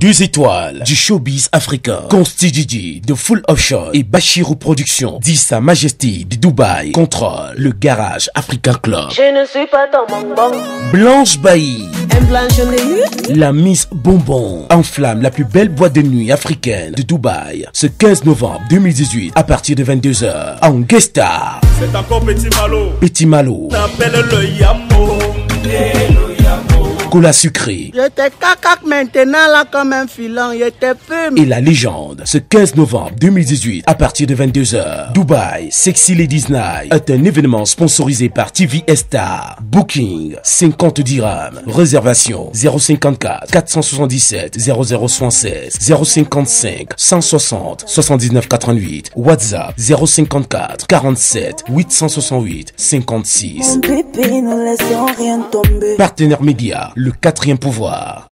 Deux étoiles du showbiz africain. Consti Didi de Full Option et Bachirou Productions dit Sa Majesté de Dubaï contrôle le garage African Club. Je ne suis pas ton bonbon. Blanche Bailly, la Miss Bonbon, enflamme la plus belle boîte de nuit africaine de Dubaï ce 15 novembre 2018 à partir de 22h en guest star. C'est encore Petit Malo. Petit Malo, T'appelles le Yamo. Cola Sucré Je te cacaque maintenant là comme un filon, je te fume. et la légende ce 15 novembre 2018 à partir de 22h. Dubaï Sexy Ladies Night est un événement sponsorisé par TV Star. Booking 50 dirhams. Réservation 054 477 0076 055 160 79 88. WhatsApp 054 47 868 56. Mon bébé, ne laissons rien tomber. Partenaire média, le quatrième pouvoir.